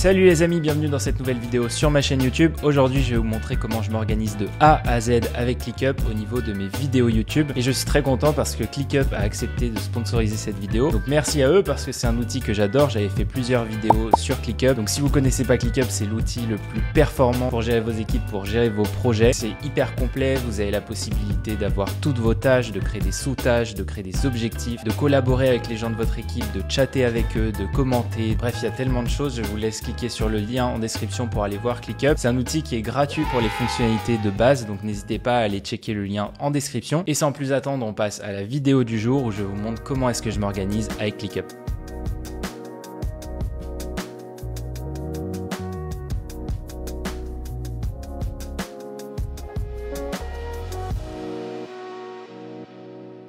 Salut les amis, bienvenue dans cette nouvelle vidéo sur ma chaîne YouTube. Aujourd'hui, je vais vous montrer comment je m'organise de A à Z avec ClickUp au niveau de mes vidéos YouTube. Et je suis très content parce que ClickUp a accepté de sponsoriser cette vidéo. Donc merci à eux parce que c'est un outil que j'adore. J'avais fait plusieurs vidéos sur ClickUp. Donc si vous connaissez pas ClickUp, c'est l'outil le plus performant pour gérer vos équipes, pour gérer vos projets. C'est hyper complet. Vous avez la possibilité d'avoir toutes vos tâches, de créer des sous-tâches, de créer des objectifs, de collaborer avec les gens de votre équipe, de chatter avec eux, de commenter. Bref, il y a tellement de choses. Je vous laisse cliquer sur le lien en description pour aller voir ClickUp. C'est un outil qui est gratuit pour les fonctionnalités de base, donc n'hésitez pas à aller checker le lien en description. Et sans plus attendre, on passe à la vidéo du jour où je vous montre comment est-ce que je m'organise avec ClickUp.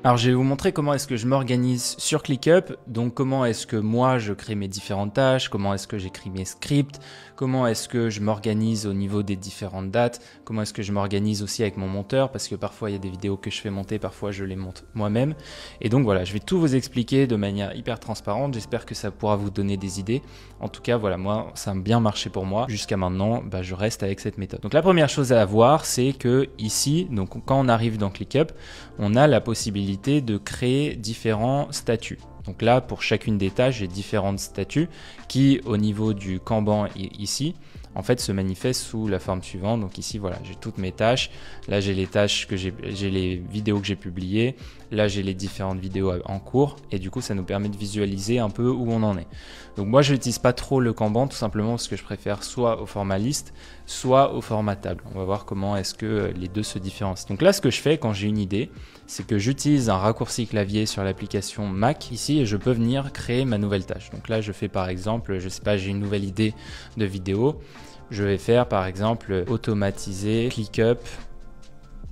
Alors je vais vous montrer comment est-ce que je m'organise sur ClickUp, donc comment est-ce que moi je crée mes différentes tâches, comment est-ce que j'écris mes scripts, comment est-ce que je m'organise au niveau des différentes dates, comment est-ce que je m'organise aussi avec mon monteur, parce que parfois il y a des vidéos que je fais monter, parfois je les monte moi-même. Et donc voilà, je vais tout vous expliquer de manière hyper transparente, j'espère que ça pourra vous donner des idées. En tout cas voilà, moi ça a bien marché pour moi, jusqu'à maintenant bah, je reste avec cette méthode. Donc la première chose à voir c'est que ici, donc quand on arrive dans ClickUp, on a la possibilité de créer différents statuts. Donc là, pour chacune des tâches, j'ai différentes statuts qui, au niveau du Kanban ici, en fait, se manifestent sous la forme suivante. Donc ici, voilà, j'ai toutes mes tâches. Là, j'ai les tâches que j'ai, j'ai les vidéos que j'ai publiées. Là, j'ai les différentes vidéos en cours. Et du coup, ça nous permet de visualiser un peu où on en est. Donc moi, je n'utilise pas trop le Kanban, tout simplement parce que je préfère soit au format liste, soit au format table. On va voir comment est-ce que les deux se différencient. Donc là, ce que je fais quand j'ai une idée, c'est que j'utilise un raccourci clavier sur l'application Mac ici et je peux venir créer ma nouvelle tâche. Donc là, je fais par exemple, je sais pas, j'ai une nouvelle idée de vidéo. Je vais faire par exemple automatiser ClickUp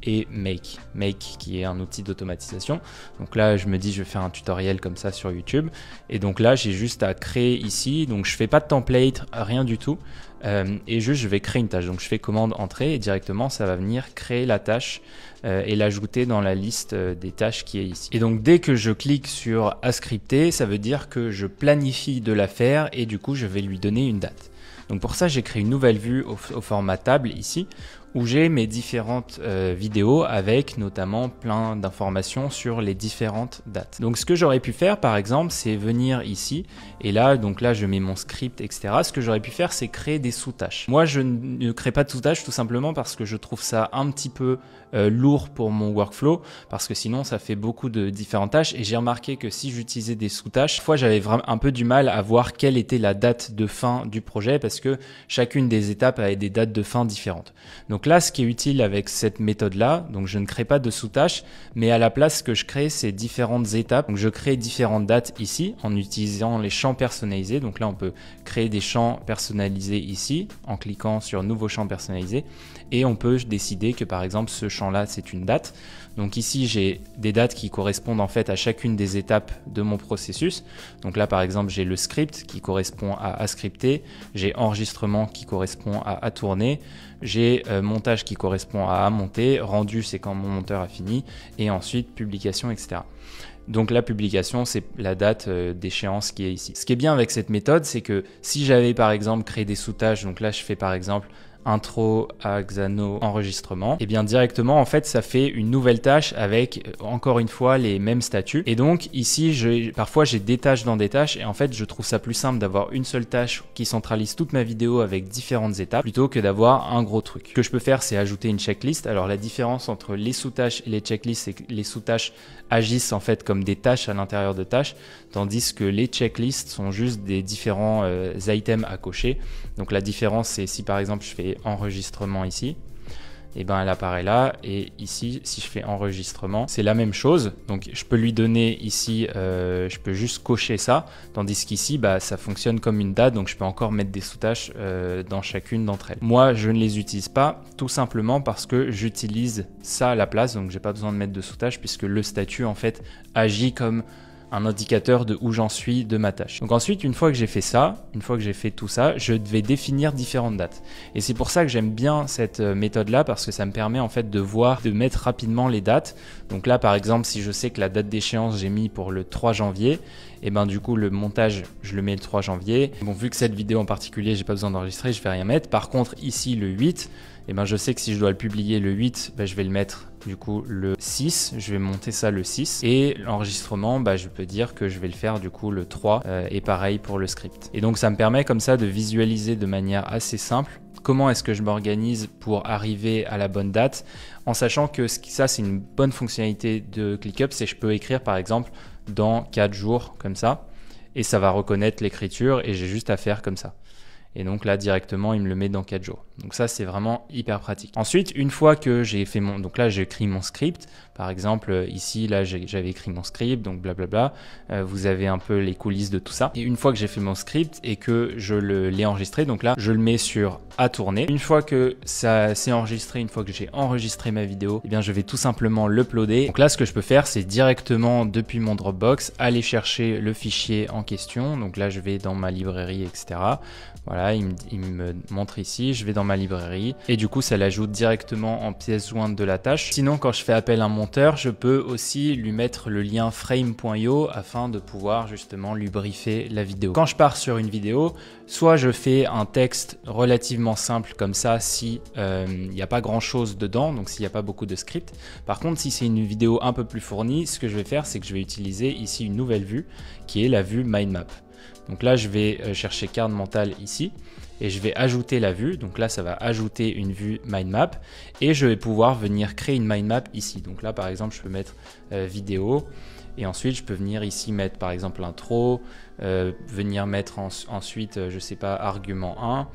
et Make. Make qui est un outil d'automatisation. Donc là, je me dis, je vais faire un tutoriel comme ça sur YouTube. Et donc là, j'ai juste à créer ici. Donc je fais pas de template, rien du tout. Euh, et juste, je vais créer une tâche. Donc je fais commande entrée et directement, ça va venir créer la tâche euh, et l'ajouter dans la liste euh, des tâches qui est ici. Et donc dès que je clique sur à scripter, ça veut dire que je planifie de la faire et du coup, je vais lui donner une date. Donc pour ça, j'ai créé une nouvelle vue au, format table ici, où j'ai mes différentes euh, vidéos avec notamment plein d'informations sur les différentes dates. Donc ce que j'aurais pu faire par exemple, c'est venir ici, et là, donc là je mets mon script, etc. Ce que j'aurais pu faire, c'est créer des sous-tâches. Moi, je ne crée pas de sous-tâches tout simplement parce que je trouve ça un petit peu euh, lourd pour mon workflow, parce que sinon ça fait beaucoup de différentes tâches, et j'ai remarqué que si j'utilisais des sous-tâches, fois j'avais vraiment un peu du mal à voir quelle était la date de fin du projet, parce que chacune des étapes avait des dates de fin différentes. Donc là, ce qui est utile avec cette méthode-là, donc je ne crée pas de sous-tâches, mais à la place, ce que je crée, c'est différentes étapes. Donc je crée différentes dates ici en utilisant les champs personnalisés. Donc là, on peut créer des champs personnalisés ici en cliquant sur Nouveau champ personnalisé et on peut décider que par exemple ce champ-là, c'est une date. Donc ici, j'ai des dates qui correspondent en fait à chacune des étapes de mon processus. Donc là, par exemple, j'ai le script qui correspond à à scripter, j'ai enregistrement qui correspond à à tourner, j'ai euh, montage qui correspond à monter, rendu c'est quand mon monteur a fini, et ensuite publication, etc. Donc la publication, c'est la date euh, d'échéance qui est ici. Ce qui est bien avec cette méthode, c'est que si j'avais par exemple créé des sous-tâches, donc là je fais par exemple intro à Xano enregistrement, et eh bien directement en fait ça fait une nouvelle tâche avec euh, encore une fois les mêmes statuts. Et donc ici je, parfois j'ai des tâches dans des tâches et en fait je trouve ça plus simple d'avoir une seule tâche qui centralise toute ma vidéo avec différentes étapes plutôt que d'avoir un gros truc. Ce que je peux faire c'est ajouter une checklist. Alors la différence entre les sous-tâches et les checklists c'est que les sous-tâches agissent en fait comme des tâches à l'intérieur de tâches tandis que les checklists sont juste des différents euh, items à cocher. Donc la différence c'est si par exemple je fais enregistrement ici, et eh ben elle apparaît là et ici si je fais enregistrement c'est la même chose. Donc je peux lui donner ici euh, je peux juste cocher ça tandis qu'ici bah ça fonctionne comme une date donc je peux encore mettre des sous-tâches euh, dans chacune d'entre elles. Moi je ne les utilise pas tout simplement parce que j'utilise ça à la place donc j'ai pas besoin de mettre de sous-tâches puisque le statut en fait agit comme un indicateur de où j'en suis de ma tâche. Donc ensuite, une fois que j'ai fait ça, une fois que j'ai fait tout ça, je vais définir différentes dates. Et c'est pour ça que j'aime bien cette euh, méthode-là parce que ça me permet en fait de voir, de mettre rapidement les dates. Donc là, par exemple, si je sais que la date d'échéance j'ai mis pour le 3 janvier, et ben du coup le montage je le mets le 3 janvier. Bon, vu que cette vidéo en particulier j'ai pas besoin d'enregistrer, je vais rien mettre. Par contre, ici le 8, et ben je sais que si je dois le publier le 8, ben, je vais le mettre du coup le 6, je vais monter ça le 6 et l'enregistrement bah, je peux dire que je vais le faire du coup le 3 euh, et pareil pour le script. Et donc ça me permet comme ça de visualiser de manière assez simple comment est-ce que je m'organise pour arriver à la bonne date en sachant que ça c'est une bonne fonctionnalité de ClickUp, c'est je peux écrire par exemple dans 4 jours comme ça et ça va reconnaître l'écriture et j'ai juste à faire comme ça. Et donc là, directement, il me le met dans 4 jours. Donc ça, c'est vraiment hyper pratique. Ensuite, une fois que j'ai fait mon... Donc là, j'ai écrit mon script. Par exemple, ici, là, j'avais écrit mon script, donc blablabla. Euh, vous avez un peu les coulisses de tout ça. Et une fois que j'ai fait mon script et que je l'ai enregistré, donc là, je le mets sur à tourner. Une fois que ça s'est enregistré, une fois que j'ai enregistré ma vidéo, eh bien, je vais tout simplement l'uploader. Donc là, ce que je peux faire, c'est directement depuis mon Dropbox, aller chercher le fichier en question. Donc là, je vais dans ma librairie, etc. Voilà, il me, montre ici, je vais dans ma librairie et du coup ça l'ajoute directement en pièce jointe de la tâche. Sinon quand je fais appel à un monteur, je peux aussi lui mettre le lien frame.io afin de pouvoir justement lui briefer la vidéo. Quand je pars sur une vidéo, soit je fais un texte relativement simple comme ça si euh, il n'y a pas grand chose dedans, donc s'il n'y a pas beaucoup de script. Par contre si c'est une vidéo un peu plus fournie, ce que je vais faire c'est que je vais utiliser ici une nouvelle vue qui est la vue mind map. Donc là, je vais euh, chercher carte mentale ici et je vais ajouter la vue. Donc là, ça va ajouter une vue mind map et je vais pouvoir venir créer une mind map ici. Donc là, par exemple, je peux mettre euh, vidéo et ensuite je peux venir ici mettre par exemple intro, euh, venir mettre ensuite, je sais pas, argument 1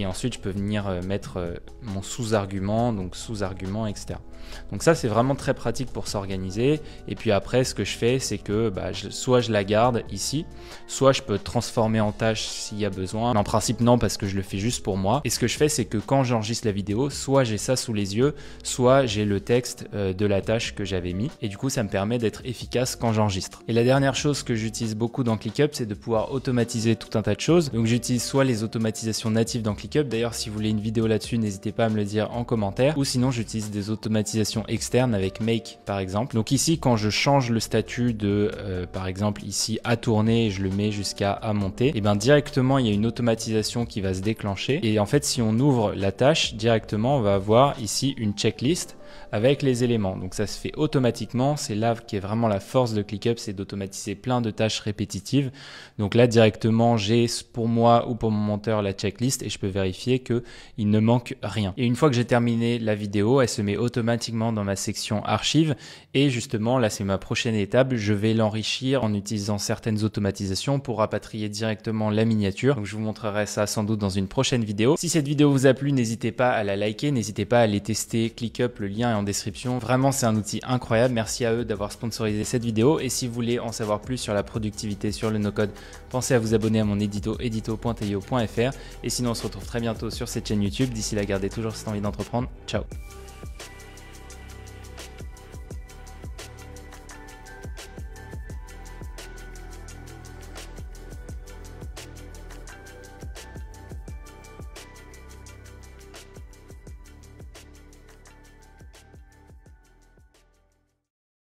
et ensuite je peux venir mettre mon sous-argument, donc sous-argument, etc. Donc ça c'est vraiment très pratique pour s'organiser. Et puis après ce que je fais c'est que bah, soit je la garde ici, soit je peux transformer en tâche s'il y a besoin. Mais en principe non parce que je le fais juste pour moi. Et ce que je fais c'est que quand j'enregistre la vidéo, soit j'ai ça sous les yeux, soit j'ai le texte euh, de la tâche que j'avais mis. Et du coup ça me permet d'être efficace quand j'enregistre. Et la dernière chose que j'utilise beaucoup dans ClickUp c'est de pouvoir automatiser tout un tas de choses. Donc j'utilise soit les automatisations natives dans ClickUp. D'ailleurs si vous voulez une vidéo là-dessus n'hésitez pas à me le dire en commentaire. Ou sinon j'utilise des automatisations externe avec Make par exemple. Donc ici quand je change le statut de euh, par exemple ici à tourner je le mets jusqu'à à monter, et eh bien directement il y a une automatisation qui va se déclencher et en fait si on ouvre la tâche directement on va avoir ici une checklist avec les éléments. Donc ça se fait automatiquement. C'est là qui est vraiment la force de ClickUp, c'est d'automatiser plein de tâches répétitives. Donc là directement, j'ai pour moi ou pour mon monteur la checklist et je peux vérifier que il ne manque rien. Et une fois que j'ai terminé la vidéo, elle se met automatiquement dans ma section archives et justement là c'est ma prochaine étape. Je vais l'enrichir en utilisant certaines automatisations pour rapatrier directement la miniature. Donc je vous montrerai ça sans doute dans une prochaine vidéo. Si cette vidéo vous a plu, n'hésitez pas à la liker, n'hésitez pas à aller tester ClickUp, le en description. Vraiment, c'est un outil incroyable. Merci à eux d'avoir sponsorisé cette vidéo. Et si vous voulez en savoir plus sur la productivité, sur le no-code, pensez à vous abonner à mon édito, edito.io.fr. Et sinon, on se retrouve très bientôt sur cette chaîne YouTube. D'ici là, gardez toujours cette envie d'entreprendre. Ciao